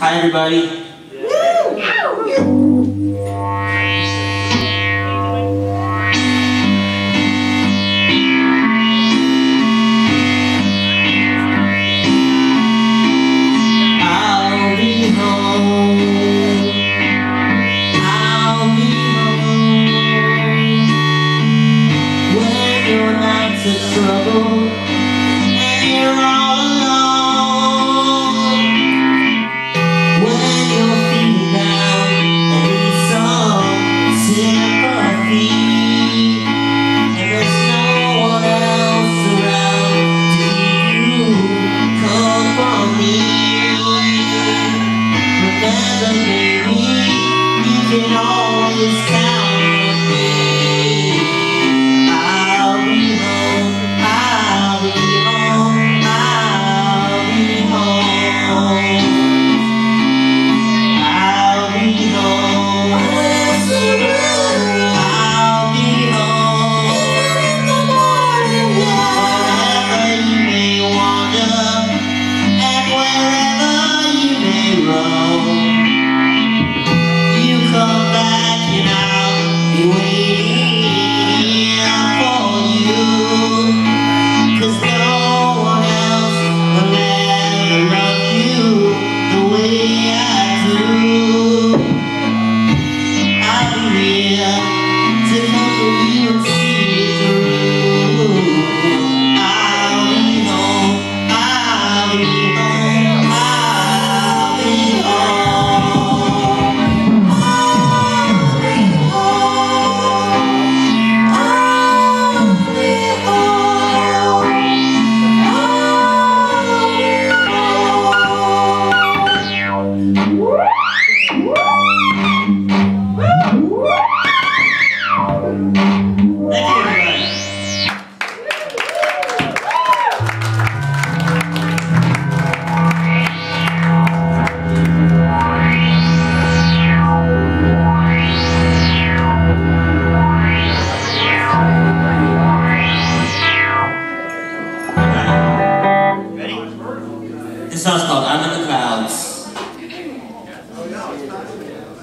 Hi, everybody. Remember, baby, you can always count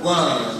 One.